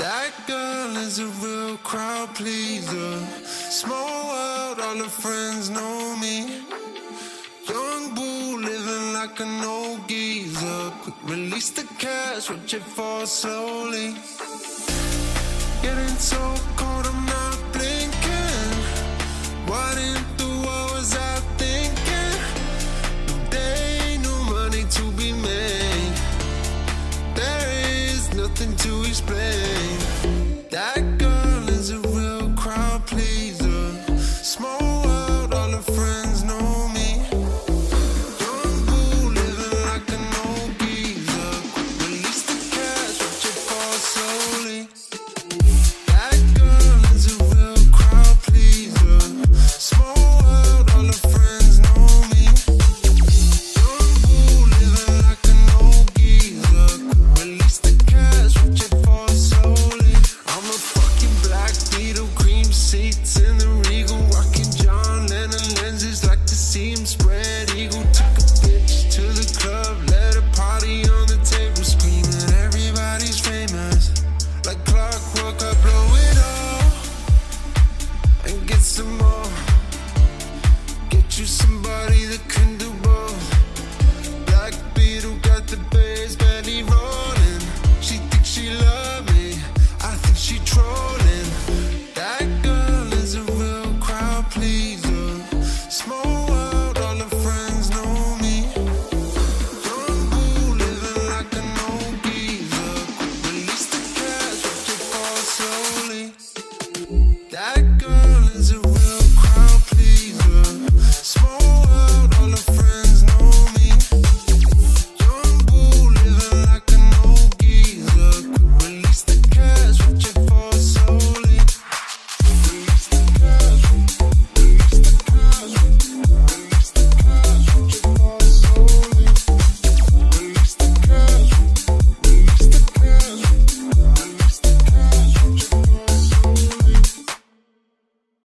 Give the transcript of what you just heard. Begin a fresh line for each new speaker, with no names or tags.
That girl is a real crowd pleaser. Small world, all her friends know me. Young boo living like an old geezer. Release the cash, watch it fall slowly. Getting so cold, I'm not blinking. What in the world was I thinking? There ain't no money to be made. There is nothing to explain.